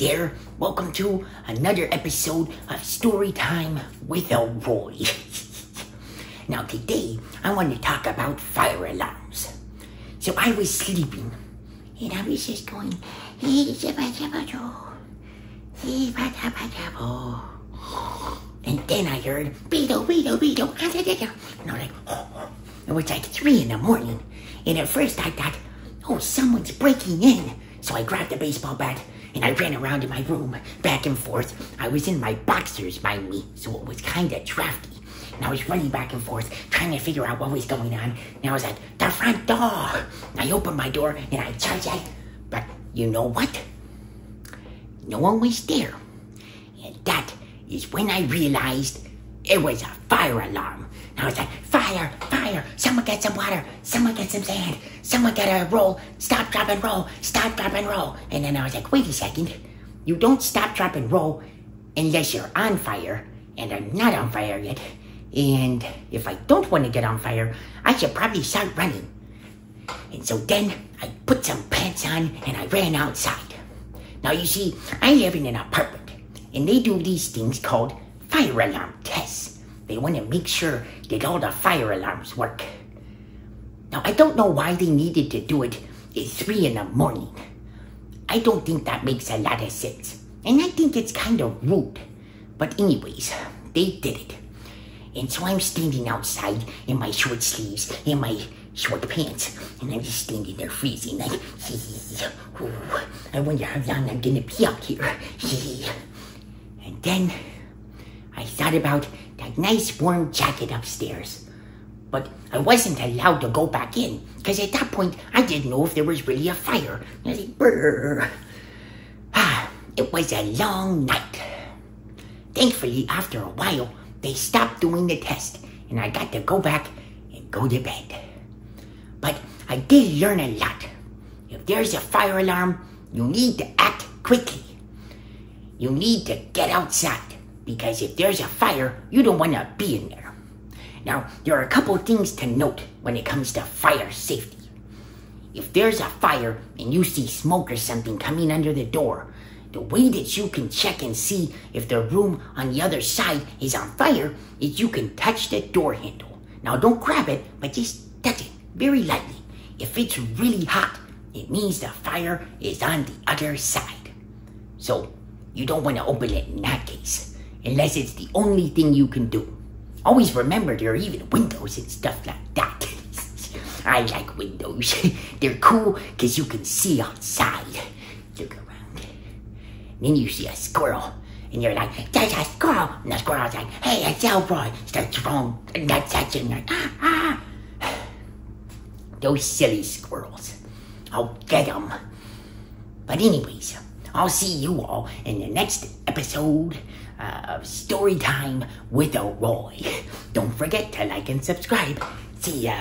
there. Welcome to another episode of Story Time with Elroy. now, today I want to talk about fire alarms. So, I was sleeping and I was just going, and then I heard. And I was like. It was like three in the morning. And at first I thought, oh, someone's breaking in. So I grabbed a baseball bat and I ran around in my room, back and forth. I was in my boxers, mind me, so it was kind of drafty. And I was running back and forth, trying to figure out what was going on. And I was like, the front door. And I opened my door and I charged it. But you know what? No one was there. And that is when I realized it was a fire alarm. And I was like, fire, fire, someone get some water, someone get some sand, someone get a roll, stop, drop, and roll, stop, drop, and roll. And then I was like, wait a second, you don't stop, drop, and roll unless you're on fire, and I'm not on fire yet. And if I don't want to get on fire, I should probably start running. And so then I put some pants on and I ran outside. Now you see, I live in an apartment, and they do these things called fire alarm tests. They want to make sure that all the fire alarms work. Now, I don't know why they needed to do it at 3 in the morning. I don't think that makes a lot of sense. And I think it's kind of rude. But anyways, they did it. And so I'm standing outside in my short sleeves and my short pants. And I'm just standing there freezing like, I wonder how long I'm gonna be out here. and then I thought about that nice warm jacket upstairs. But I wasn't allowed to go back in, because at that point I didn't know if there was really a fire. Ah, it was a long night. Thankfully, after a while, they stopped doing the test, and I got to go back and go to bed. But I did learn a lot. If there's a fire alarm, you need to act quickly. You need to get outside because if there's a fire, you don't want to be in there. Now, there are a couple things to note when it comes to fire safety. If there's a fire and you see smoke or something coming under the door, the way that you can check and see if the room on the other side is on fire is you can touch the door handle. Now, don't grab it, but just touch it very lightly. If it's really hot, it means the fire is on the other side. So, you don't want to open it in that case, unless it's the only thing you can do. Always remember there are even windows and stuff like that. I like windows. They're cool because you can see outside. Look around. And then you see a squirrel. And you're like, there's a squirrel. And the squirrel's like, hey, it's Elroy. Starts throwing nuts at you. And like, ah, ah. Those silly squirrels. I'll get them. But anyways, I'll see you all in the next episode of Story Time with Elroy. Don't forget to like and subscribe. See ya.